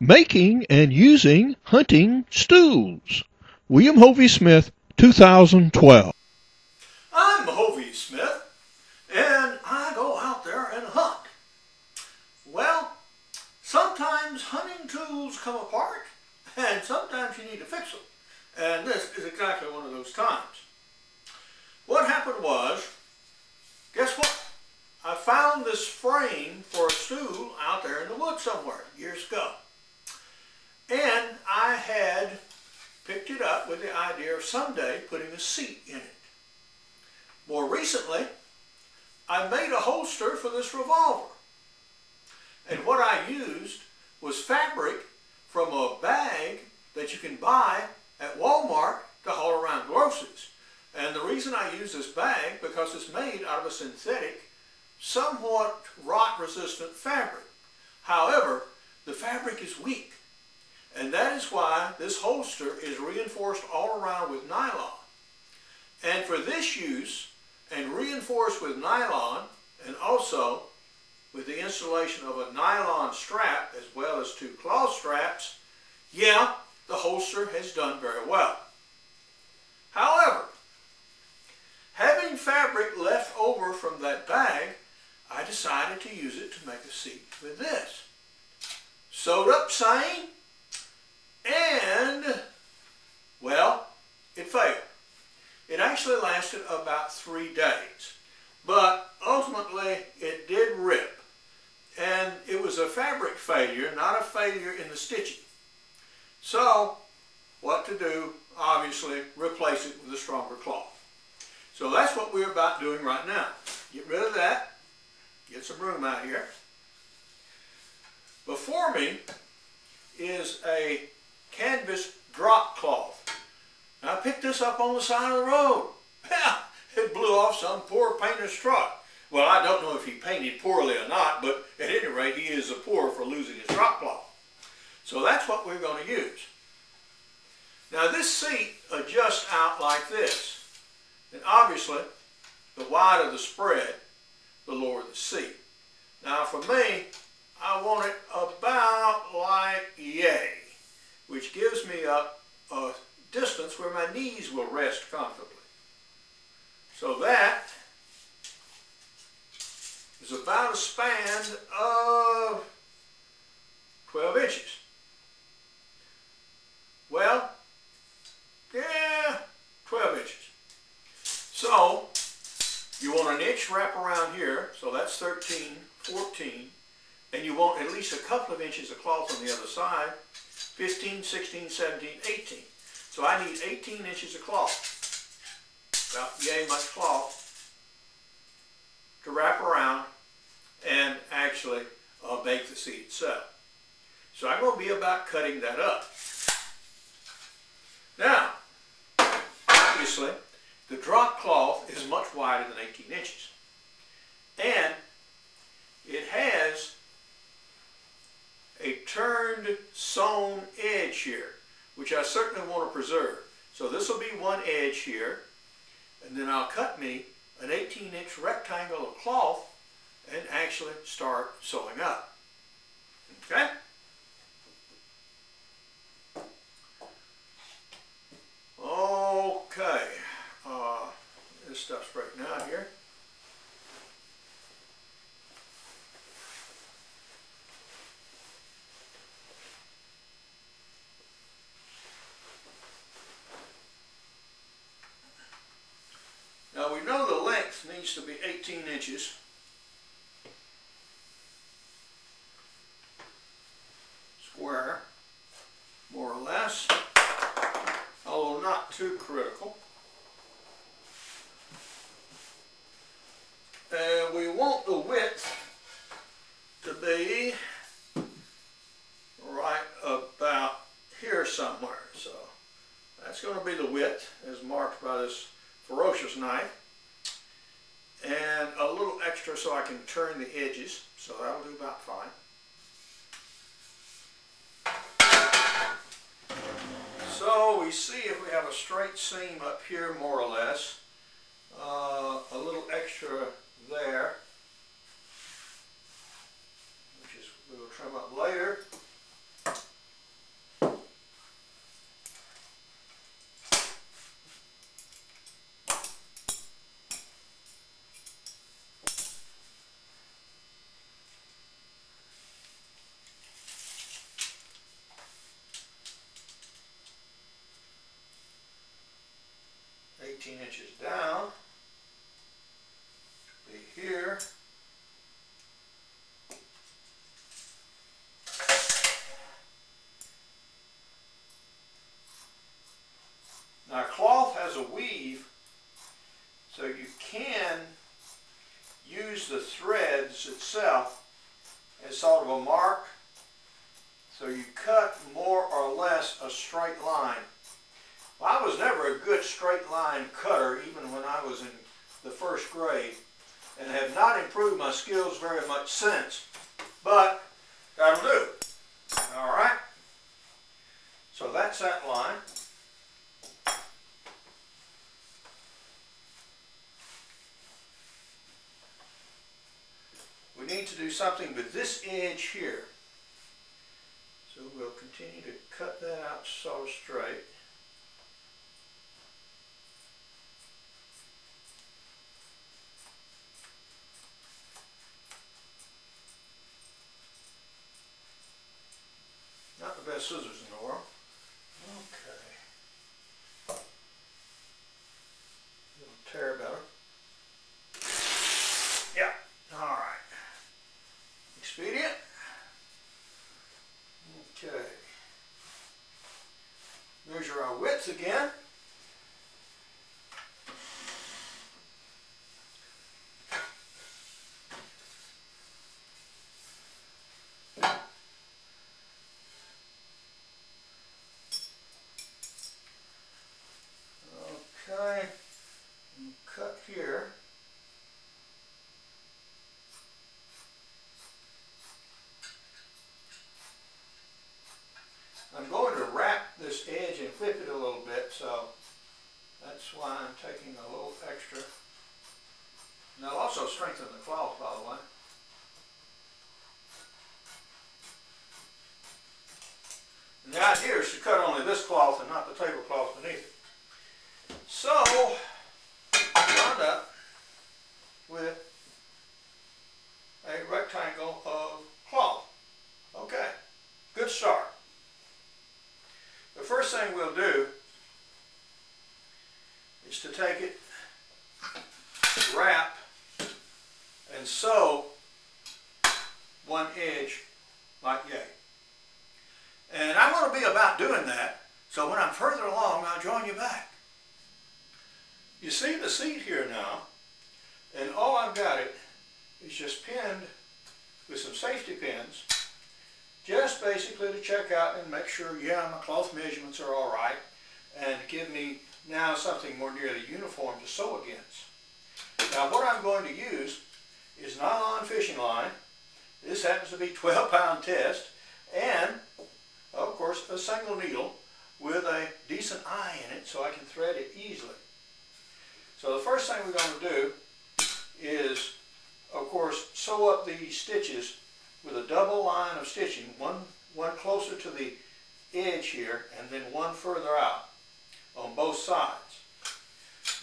Making and Using Hunting Stools. William Hovey Smith, 2012. I'm Hovey Smith, and I go out there and hunt. Well, sometimes hunting tools come apart, and sometimes you need to fix them. And this is exactly one of those times. What happened was, guess what? I found this frame for a stool out there in the woods somewhere years ago. And I had picked it up with the idea of someday putting a seat in it. More recently, I made a holster for this revolver. And what I used was fabric from a bag that you can buy at Walmart to haul around groceries. And the reason I use this bag because it's made out of a synthetic, somewhat rot resistant fabric. However, the fabric is weak. And that is why this holster is reinforced all around with nylon. And for this use, and reinforced with nylon, and also with the installation of a nylon strap as well as two cloth straps, yeah, the holster has done very well. However, having fabric left over from that bag, I decided to use it to make a seat with this. Sewed up same, and, well, it failed. It actually lasted about three days, but ultimately it did rip. And it was a fabric failure, not a failure in the stitching. So, what to do? Obviously, replace it with a stronger cloth. So that's what we're about doing right now. Get rid of that. Get some room out here. Before me is a canvas drop cloth. I picked this up on the side of the road. It blew off some poor painter's truck. Well, I don't know if he painted poorly or not, but at any rate, he is a poor for losing his drop cloth. So that's what we're going to use. Now this seat adjusts out like this. And obviously, the wider the spread, the lower the seat. Now for me, I want it about like yay, which gives me a, a distance where my knees will rest comfortably. So that is about a span of 12 inches. Well, yeah, 12 inches. So, you want an inch wrap around here, 13, 14, and you want at least a couple of inches of cloth on the other side, 15, 16, 17, 18. So I need 18 inches of cloth, about yay much cloth, to wrap around and actually uh, bake the seed itself. So I'm going to be about cutting that up. Now, obviously, the drop cloth is much wider than 18 inches. And it has a turned sewn edge here, which I certainly want to preserve. So this will be one edge here, and then I'll cut me an 18 inch rectangle of cloth and actually start sewing up. Okay? Okay, uh, this stuff's breaking out here. Now we know the length needs to be 18 inches. Square, more or less although not too critical. And we want the width to be right about here somewhere. So that's going to be the width as marked by this ferocious knife. And a little extra so I can turn the edges. So that'll do about fine. So we see if we have a straight seam up here more or less, uh, a little extra there, which is we will trim up later. 18 inches down. Be here. Now cloth has a weave, so you can use the threads itself as sort of a mark. So you cut more or less a straight line. Well, I was never a good straight line cutter even when I was in the first grade and have not improved my skills very much since. But that'll do. All right. So that's that line. We need to do something with this edge here. So we'll continue to cut that out so straight. The scissors in the world. Okay. It'll tear better. Yeah, all right. Expedient. Okay. Measure our width again. Okay, and cut here. I'm going to wrap this edge and flip it a little bit, so that's why I'm taking a little extra. And I'll strengthen the cloth, by the way. And the idea is to cut only this cloth and not the tablecloth beneath it. So, wound up with a rectangle of cloth. Okay, good start. The first thing we'll do is to take it, wrap, and sew one edge like yay. And I'm going to be about doing that, so when I'm further along, I'll join you back. You see the seat here now, and all I've got it is just pinned with some safety pins, just basically to check out and make sure, yeah, my cloth measurements are all right, and give me now something more nearly uniform to sew against. Now what I'm going to use is nylon fishing line. This happens to be 12 pound test, and of course a single needle with a decent eye in it so I can thread it easily. So the first thing we're going to do is, of course, sew up these stitches with a double line of stitching, one, one closer to the edge here and then one further out on both sides.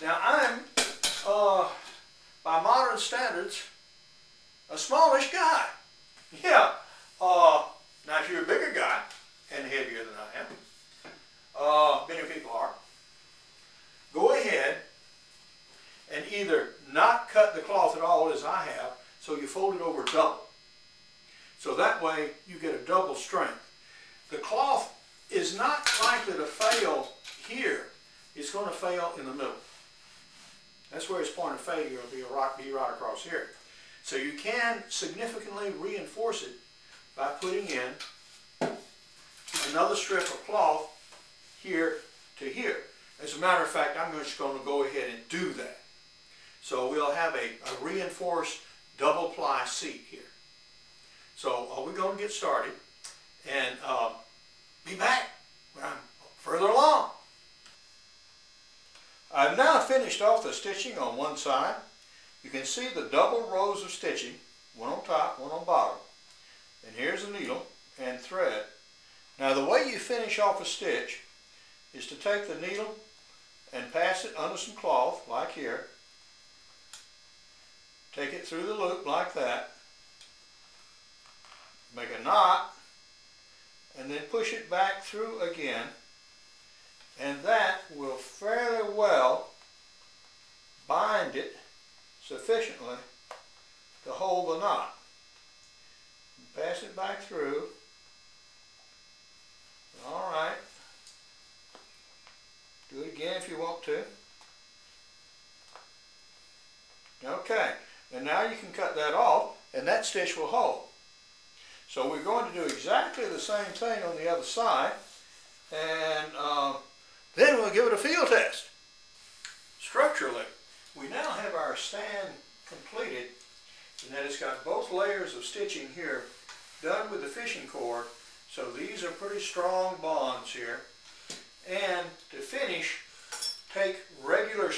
Now I'm, uh, by modern standards, a smallish guy. Yeah. Uh, now if you're a bigger guy and heavier than I am, uh, many people are, go ahead and either not cut the cloth at all as I have, so you fold it over double. So that way you get a double strength. The cloth is not likely to fail here. It's going to fail in the middle. That's where its point of failure will be right, be right across here. So you can significantly reinforce it by putting in another strip of cloth here to here. As a matter of fact, I'm just going to go ahead and do that. So we'll have a, a reinforced double ply seat here. So uh, we're going to get started and uh, be back when I'm further along. I've now finished off the stitching on one side. You can see the double rows of stitching, one on top, one on bottom. And here's the needle and thread. Now the way you finish off a stitch is to take the needle and pass it under some cloth, like here. Take it through the loop like that. Make a knot, and then push it back through again. And that will fairly well bind it sufficiently to hold the knot. Pass it back through. All right. Do it again if you want to. Okay, and now you can cut that off and that stitch will hold. So we're going to do exactly the same thing on the other side and uh, then we'll give it a field test. Structurally, we now have our stand completed and that it's got both layers of stitching here done with the fishing cord. So these are pretty strong bonds here. And to finish, take regular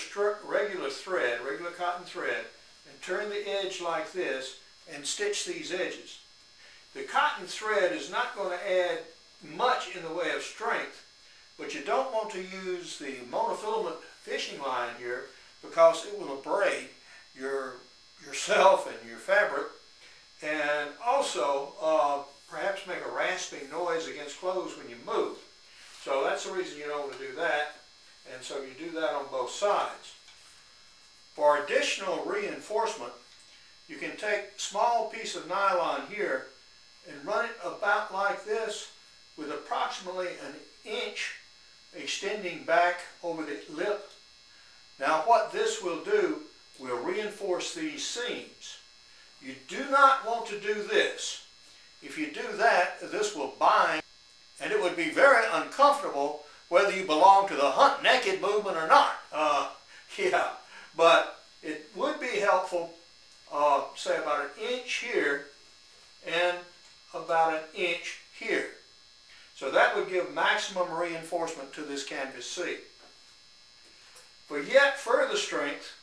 regular thread, regular cotton thread, and turn the edge like this and stitch these edges. The cotton thread is not going to add much in the way of strength, but you don't want to use the monofilament fishing line here because it will abrade your yourself and your fabric and also uh, perhaps make a rasping noise against clothes when you move. So that's the reason you don't want to do that and so you do that on both sides. For additional reinforcement you can take a small piece of nylon here and run it about like this with approximately an inch extending back over the lip. Now what this will do will reinforce these seams. You do not want to do this. If you do that, this will bind and it would be very uncomfortable whether you belong to the hunt naked movement or not. Uh, yeah, but it would be helpful, uh, say about an inch here and about an inch here. So that would give maximum reinforcement to this canvas seat. For yet further strength,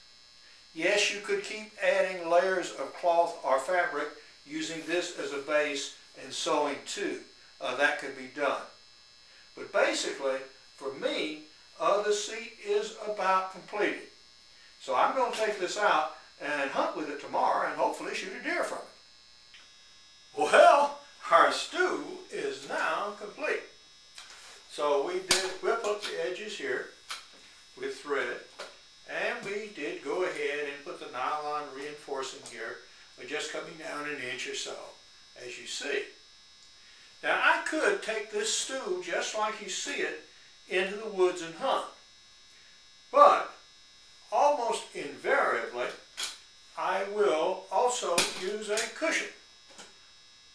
yes, you could keep adding layers of cloth or fabric using this as a base and sewing too. Uh, that could be done. But basically, for me, uh, the seat is about completed. So I'm going to take this out and hunt with it tomorrow and hopefully shoot a deer from it. Well, our stew is now complete. So we did whip up the edges here with thread and we did go ahead and put the nylon reinforcing here by just coming down an inch or so as you see. Now I could take this stew just like you see it into the woods and hunt. But almost invariably, I will also use a cushion,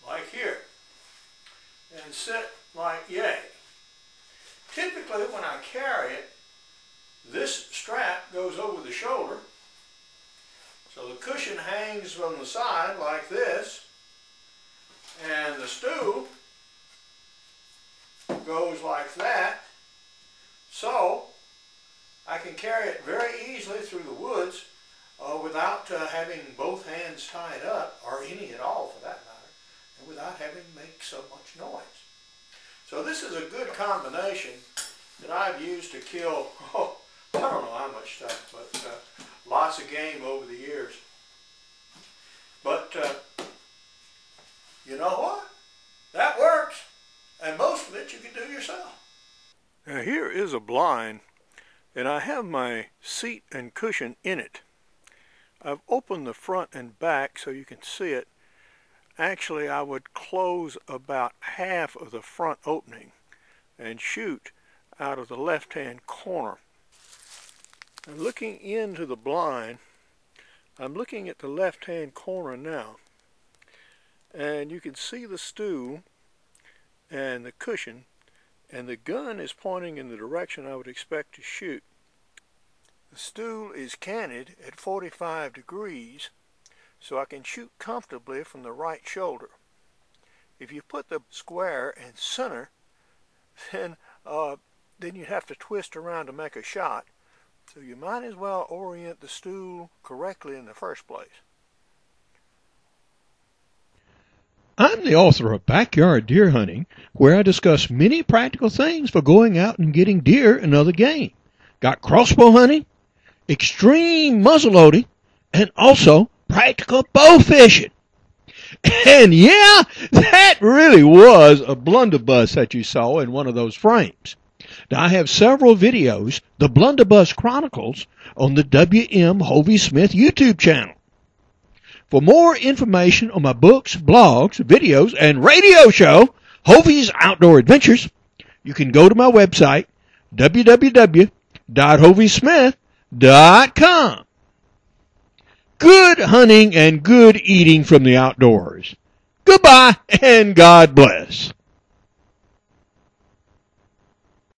like here, and sit like yay. Typically, when I carry it, this strap goes over the shoulder, so the cushion hangs from the side like this, and the stool goes like that, so I can carry it very easily through the woods uh, without uh, having both hands tied up, or any at all for that matter, and without having to make so much noise. So this is a good combination that I've used to kill, oh, I don't know how much stuff, but uh, lots of game over the years. But uh, you know what? That works. And most of it you can do yourself. Now here is a blind and I have my seat and cushion in it. I've opened the front and back so you can see it. Actually I would close about half of the front opening and shoot out of the left hand corner. I'm looking into the blind. I'm looking at the left hand corner now and you can see the stew and the cushion and the gun is pointing in the direction I would expect to shoot. The stool is canted at 45 degrees so I can shoot comfortably from the right shoulder. If you put the square in center, then uh, then you have to twist around to make a shot. So you might as well orient the stool correctly in the first place. I'm the author of Backyard Deer Hunting, where I discuss many practical things for going out and getting deer and other game. Got crossbow hunting, extreme muzzleloading, and also practical bow fishing. And yeah, that really was a blunderbuss that you saw in one of those frames. Now, I have several videos, the Blunderbuss Chronicles, on the W.M. Hovey Smith YouTube channel. For more information on my books, blogs, videos, and radio show, Hovey's Outdoor Adventures, you can go to my website, www.hoveysmith.com. Good hunting and good eating from the outdoors. Goodbye and God bless.